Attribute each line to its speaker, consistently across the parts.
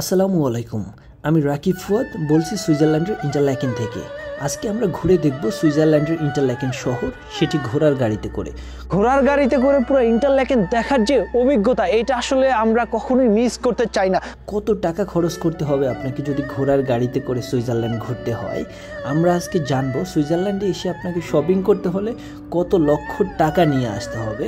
Speaker 1: আসসালামু আলাইকুম। আমি রাকিব ফুয়াদ বলছি সুইজারল্যান্ডের ইন্টারল্যাকেন থেকে। আজকে আমরা ঘুরে দেখব সুইজারল্যান্ডের ইন্টারল্যাকেন শহর সেটি ঘোড়ার গাড়িতে করে।
Speaker 2: ঘোড়ার গাড়িতে করে পুরো ইন্টারল্যাকেন দেখার যে অভিজ্ঞতা এটা আসলে আমরা কখনোই মিস করতে চাই না।
Speaker 1: কত টাকা খরচ করতে হবে আপনাকে যদি ঘোড়ার গাড়িতে করে সুইজারল্যান্ড ঘুরতে হয়? আমরা আজকে জানব সুইজারল্যান্ডে এসে আপনাকে শপিং করতে হলে কত লক্ষ টাকা নিয়ে আসতে হবে।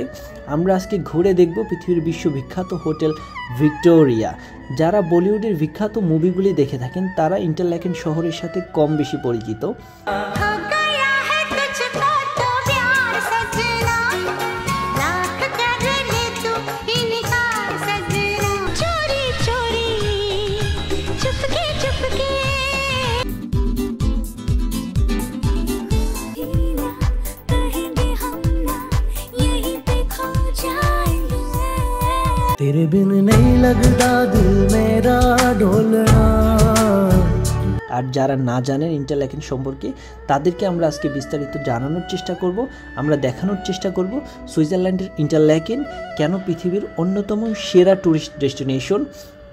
Speaker 1: আমরা আজকে ঘুরে দেখব পৃথিবীর বিশ্ববিখ্যাত হোটেল ভিক্টোরিয়া। যারা বলিউডের বিখ্যাত মুভিগুলি দেখে থাকেন, তারা ইন্টারল্যাকেন শহরের সাথে কম বেশি পরিচিত।
Speaker 3: तेरे बिन नहीं लगता दिल मेरा ढोलना
Speaker 1: আর যারা না জানেন ইন্টারল্যাকেন সম্পর্কে তাদেরকে আমরা আজকে বিস্তারিত জানানোর চেষ্টা করব আমরা দেখানোর চেষ্টা করব সুইজারল্যান্ডের ইন্টারল্যাকেন কেন পৃথিবীর অন্যতম সেরা ট্যুরিস্ট ডেস্টিনেশন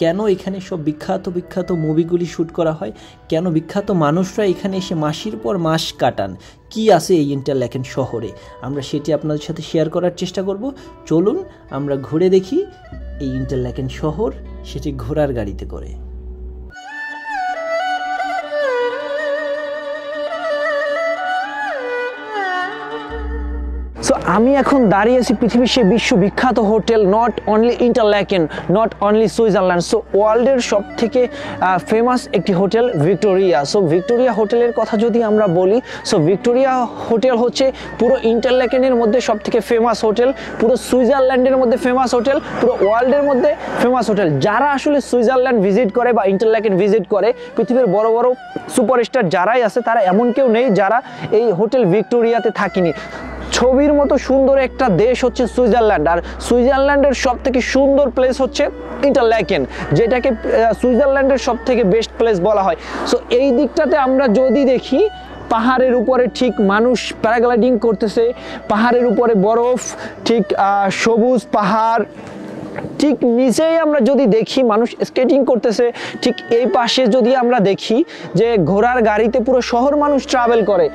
Speaker 1: কেন এখানে সব বিখ্যাত বিখ্যাত মুভিগুলি শ্যুট করা হয় কেন বিখ্যাত মানুষরা এখানে এসে মাসির পর মাস কাটান কি আছে এই ইন্টারল্যাকেন শহরে আমরা সেটি আপনাদের সাথে শেয়ার করার চেষ্টা করব চলুন আমরা ঘুরে দেখি এই ইন্টারল্যাকেন শহর সেটি ঘোড়ার গাড়িতে করে।
Speaker 2: আমি এখন দাঁড়িয়ে আছি পৃথিবীর সেই বিশ্ববিখ্যাত hotel not only Interlaken not only Switzerland so ওয়ার্ল্ডের সব থেকে ফেমাস একটি হোটেল ভিক্টোরিয়া। সো ভিক্টোরিয়া হোটেলের কথা যদি আমরা বলি সো ভিক্টোরিয়া হোটেল হচ্ছে পুরো ইন্টারল্যাকেনের মধ্যে সব থেকে ফেমাস হোটেল, পুরো সুইজারল্যান্ডের মধ্যে ফেমাস হোটেল, পুরো ওয়ার্ল্ডের মধ্যে ফেমাস হোটেল। যারা আসলে সুইজারল্যান্ড ভিজিট করে বা ইন্টারল্যাকেন ভিজিট করে, পৃথিবীর বড় বড় সুপারস্টার যারাই আছে, তারা এমন কেউ নেই যারা এই হোটেল ভিক্টোরিয়াতে থাকেনি। ছবির মতো সুন্দর একটা দেশ হচ্ছে সুইজারল্যান্ড। আর সুইজারল্যান্ডের সব থেকে সুন্দর প্লেস হচ্ছে ইন্টারল্যাকেন যেটাকে সুইজারল্যান্ডের সব থেকে বেস্ট প্লেস বলা হয়। সো এই দিকটাতে আমরা যদি দেখি, পাহাড়ের উপরে ঠিক মানুষ প্যারাগ্লাইডিং করতেছে, পাহাড়ের উপরে বরফ, ঠিক সবুজ পাহাড় ঠিক নিচেই আমরা যদি দেখি মানুষ স্কেটিং করতেছে, ঠিক এই পাশে যদি আমরা দেখি যে ঘোড়ার গাড়িতে পুরো শহর মানুষ ট্রাভেল করে,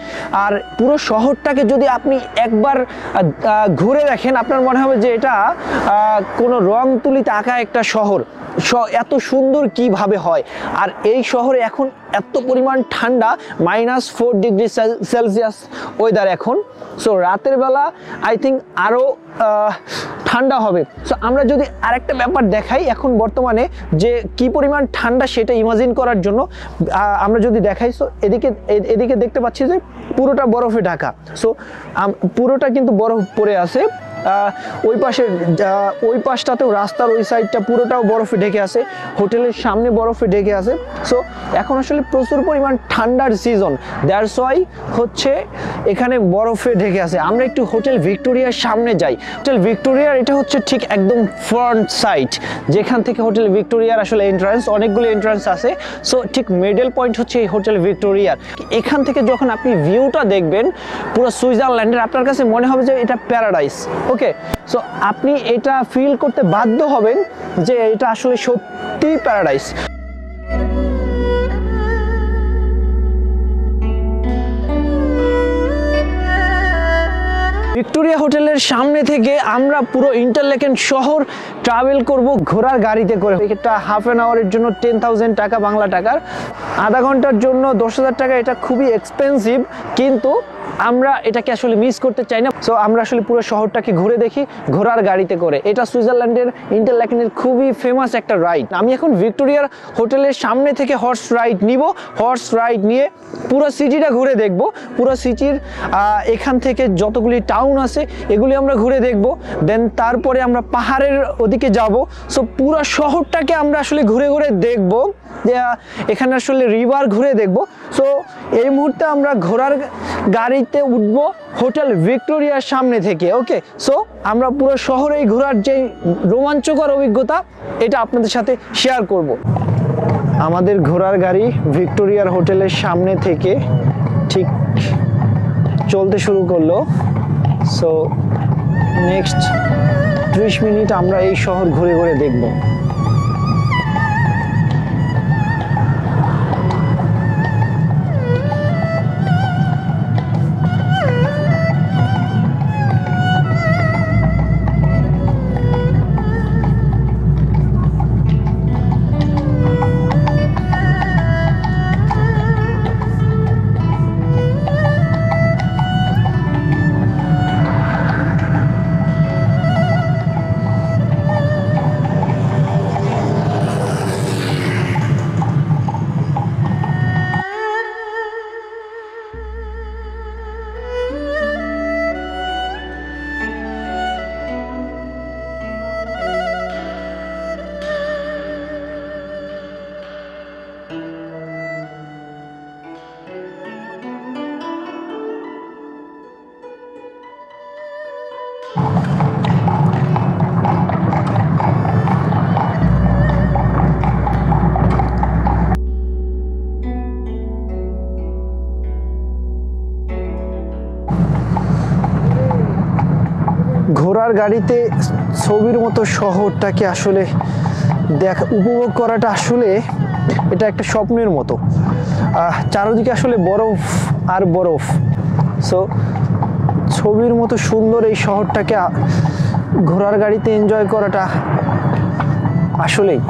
Speaker 2: আর পুরো শহরটাকে যদি আপনি একবার ঘুরে দেখেন, আপনার মনে হবে যে এটা কোনো রং তুলিতে আঁকা একটা শহর। এত সুন্দর কীভাবে হয়? আর এই শহরে এখন এত পরিমাণ ঠান্ডা minus four degree Celsius weather এখন। সো রাতের বেলা আই থিঙ্ক আরও ঠান্ডা হবে। সো আমরা যদি আরেকটা ব্যাপার দেখাই এখন বর্তমানে, যে কি পরিমাণ ঠান্ডা সেটা ইমাজিন করার জন্য আমরা যদি দেখাই সো এদিকে এদিকে দেখতে পাচ্ছি যে পুরোটা বরফে ঢাকা। সো পুরোটা কিন্তু বরফ পড়ে আছে। ওই পাশে ওই পাশটাতেও রাস্তার ওই সাইডটা পুরোটাও বরফে ঢেকে আছে। হোটেলের সামনে বরফে ঢেকে আছে। সো এখন আসলে প্রচুর পরিমাণ ঠান্ডার সিজন দ্যাটস ওয়াই হচ্ছে এখানে বরফে ঢেকে আছে। আমরা একটু হোটেল ভিক্টোরিয়ার সামনে যাই। হোটেল ভিক্টোরিয়ার, এটা হচ্ছে ঠিক একদম ফ্রন্ট সাইড যেখান থেকে হোটেল ভিক্টোরিয়ার আসলে এন্ট্রান্স অনেকগুলো এন্ট্রান্স আছে। সো ঠিক মিডল পয়েন্ট হচ্ছে এই হোটেল ভিক্টোরিয়ার। এখান থেকে যখন আপনি ভিউটা দেখবেন, পুরো সুইজারল্যান্ডের, আপনার কাছে মনে হবে যে এটা প্যারাডাইস ওকে সো আপনি এটা ফিল করতে বাধ্য হবেন যে এটা আসলে সত্যিই প্যারাডাইস ভিক্টোরিয়া হোটেলের সামনে থেকে আমরা পুরো ইন্টারলেকেন শহর ট্রাভেল করব ঘোড়ার গাড়িতে করে। এটা হাফ অ্যান আওয়ারের জন্য টেন থাউজেন্ড টাকা, বাংলা টাকার। আধা ঘণ্টার জন্য দশ হাজার টাকা, এটা খুবই এক্সপেন্সিভ কিন্তু আমরা এটাকে আসলে মিস করতে চাই না। সো আমরা আসলে পুরো শহরটাকে ঘুরে দেখি ঘোড়ার গাড়িতে করে। এটা সুইজারল্যান্ডের ইন্টারল্যাকেনের খুবই ফেমাস একটা রাইড আমি এখন ভিক্টোরিয়ার হোটেলের সামনে থেকে হর্স রাইড নিব। হর্স রাইড নিয়ে পুরো সিটিটা ঘুরে দেখব। পুরো সিটির এখান থেকে যতগুলি টাউন আছে, এগুলি আমরা ঘুরে দেখব। দেন তারপরে আমরা পাহাড়ের ওদিকে যাব। সো পুরো শহরটাকে আমরা আসলে ঘুরে ঘুরে দেখব। এখানে আসলে রিভার ঘুরে দেখব। সো এই মুহূর্তে আমরা ঘোড়ার গাড়িতে উঠব হোটেল ভিক্টোরিয়ার সামনে থেকে ওকে সো আমরা পুরো শহরে ঘোরার যে রোমাঞ্চকর অভিজ্ঞতা, এটা আপনাদের সাথে শেয়ার করব। আমাদের ঘোরার গাড়ি ভিক্টোরিয়ার হোটেলের সামনে থেকে ঠিক চলতে শুরু করল। সো নেক্সট ত্রিশ মিনিট আমরা এই শহর ঘুরে ঘুরে দেখব। ঘোড়ার গাড়িতে ছবির মতো শহরটাকে আসলে দেখ, উপভোগ করাটা আসলে এটা একটা স্বপ্নের মতো। চারদিকে আসলে বরফ আর বরফ। সো ছবির মতো সুন্দর এই শহরটাকে ঘোড়ার গাড়িতে এনজয় করাটা আসলেই।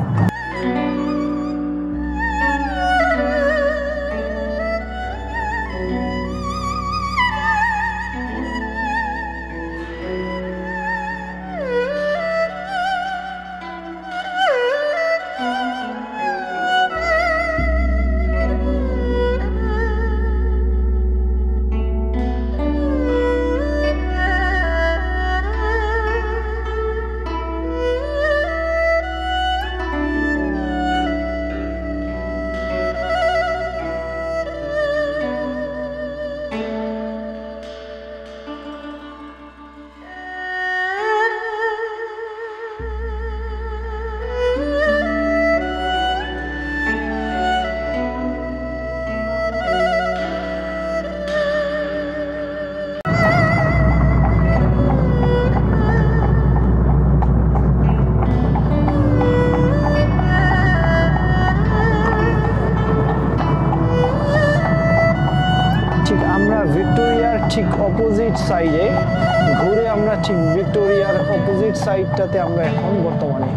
Speaker 2: সাইডটাতে আমরা এখন বর্তমানে।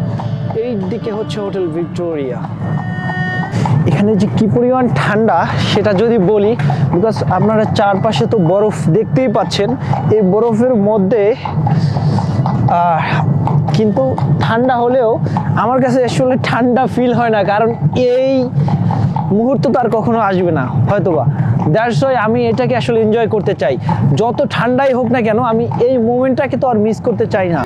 Speaker 2: এই দিকে হচ্ছে হোটেল ভিক্টোরিয়া এখানে যে কি পরিমাণ ঠান্ডা, সেটা যদি বলি বিকজ আপনারা চারপাশে তো বরফ দেখতেই পাচ্ছেন, এই বরফের মধ্যে কিন্তু ঠান্ডা হলেও আমার কাছে আসলে ঠান্ডা ফিল হয় না, কারণ এই মুহূর্ত তো আর কখনো আসবে না, হয়তোবা। দ্যাটস ওয়াই আমি এটাকে আসলে এনজয় করতে চাই। যত ঠান্ডাই হোক না কেন, আমি এই মোমেন্টটাকে তো আর মিস করতে চাই না।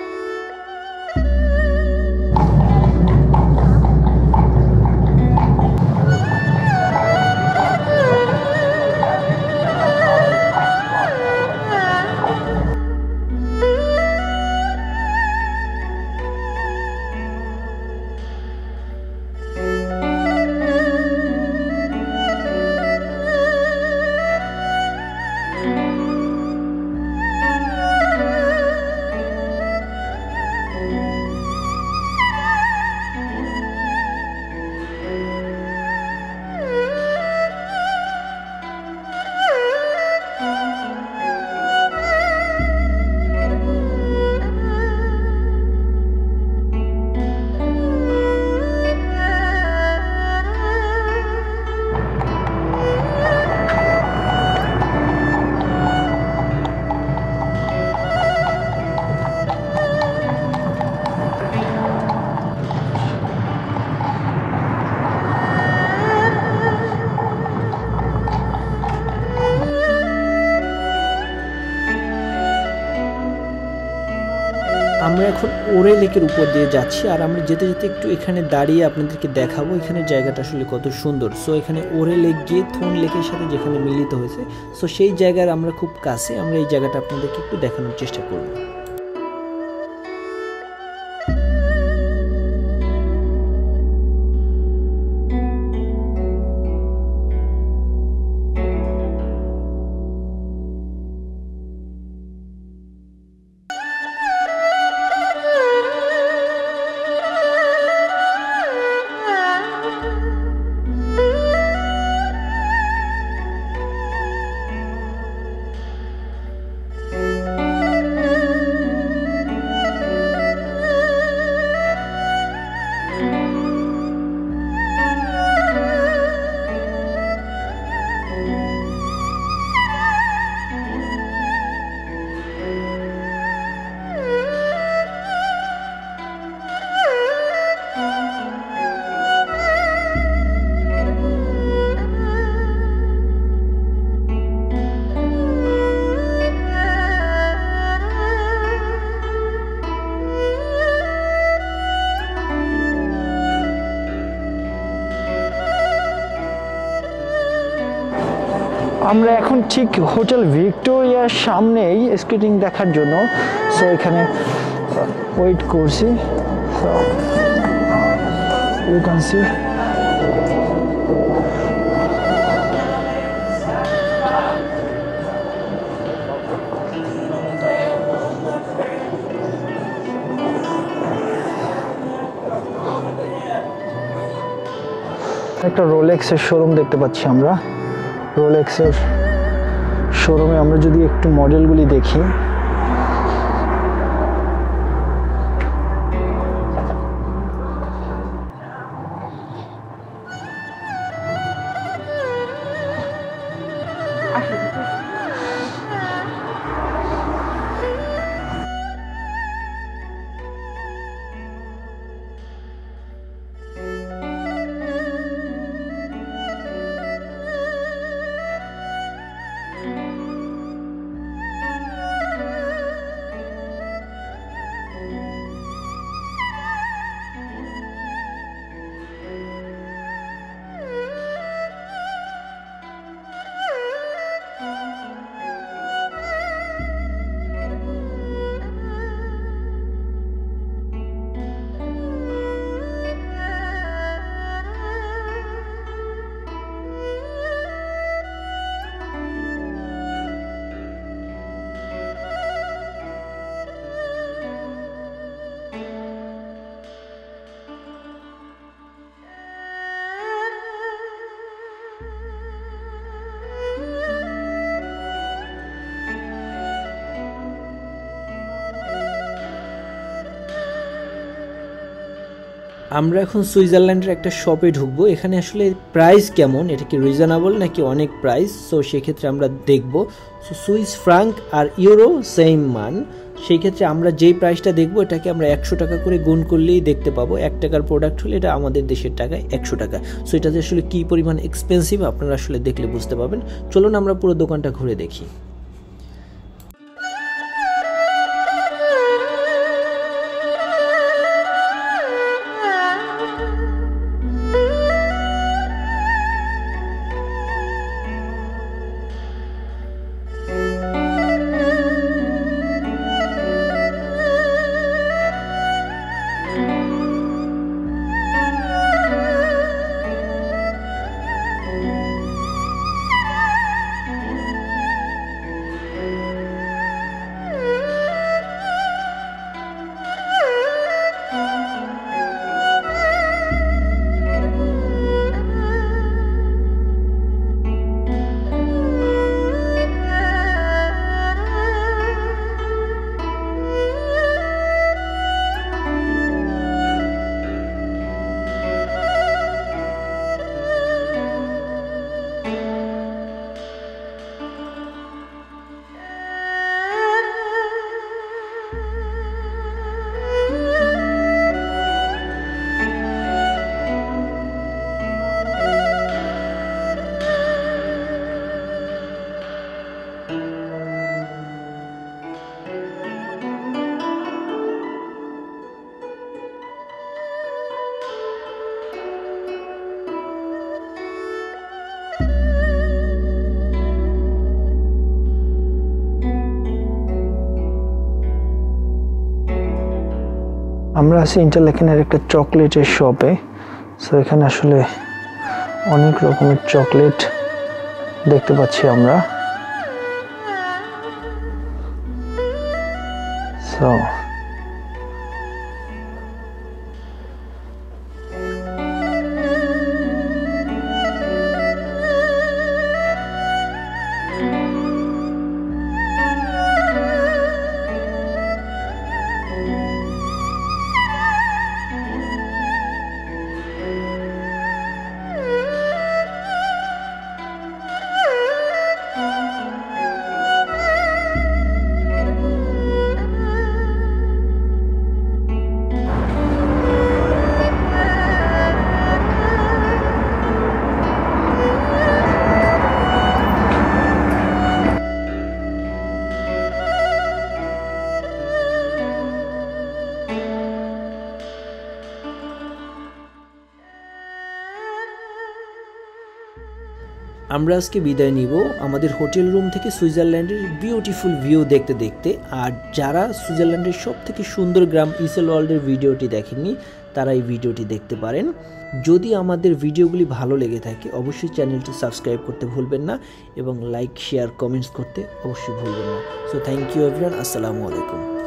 Speaker 1: আমরা এখন ওরে লেকের উপর দিয়ে যাচ্ছি আর আমরা যেতে যেতে একটু এখানে দাঁড়িয়ে আপনাদেরকে দেখাবো এখানে জায়গাটা আসলে কত সুন্দর। সো এখানে ওরে লেক গিয়ে থোন লেকের সাথে যেখানে মিলিত হয়েছে সো সেই জায়গার আমরা খুব কাছে, আমরা এই জায়গাটা আপনাদেরকে একটু দেখানোর চেষ্টা করব।
Speaker 2: আমরা এখন ঠিক হোটেল ভিক্টোরিয়ার সামনেই স্কেটিং দেখার জন্য। সো এখানে uh, ওয়েট করছি। একটা রোলেক্সের শোরুম দেখতে পাচ্ছি আমরা। রোলেক্সের শোরুমে আমরা যদি একটু মডেলগুলি দেখি
Speaker 1: আমরা এখন সুইজারল্যান্ডের একটা শপে ঢুকবো। এখানে আসলে প্রাইস কেমন? এটা কি রিজনেবল নাকি অনেক প্রাইস সো সেক্ষেত্রে আমরা দেখব। সো সুইস ফ্রাঙ্ক আর ইউরো সেম মান। সেই ক্ষেত্রে আমরা যেই প্রাইসটা দেখব, এটাকে আমরা একশো টাকা করে গুণ করলেই দেখতে পাবো। এক টাকার প্রোডাক্ট হলে এটা আমাদের দেশের টাকায় একশো টাকা। সো এটাতে আসলে কী পরিমাণ এক্সপেন্সিভ আপনারা আসলে দেখলে বুঝতে পারবেন। চলুন আমরা পুরো দোকানটা ঘুরে দেখি।
Speaker 2: আমরা আছি ইন্টারলেকেনের একটা চকলেটের শপে সো এখানে আসলে অনেক রকমের চকলেট দেখতে পাচ্ছি আমরা। সো
Speaker 1: আমরা আজকে বিদায় নিব আমাদের হোটেল রুম থেকে সুইজারল্যান্ডের বিউটিফুল ভিউ দেখতে দেখতে। আর যারা সুইজারল্যান্ডের সব থেকে সুন্দর গ্রাম ইসেল ওয়ার্ল্ডের ভিডিওটি দেখেননি, তারা এই ভিডিওটি দেখতে পারেন। যদি আমাদের ভিডিওগুলি ভালো লেগে থাকে, অবশ্যই চ্যানেলটি সাবস্ক্রাইব করতে ভুলবেন না এবং লাইক, শেয়ার, কমেন্টস করতে অবশ্যই ভুলবেন না। সো থ্যাংক ইউ এভরিওয়ান আসসালামু আলাইকুম।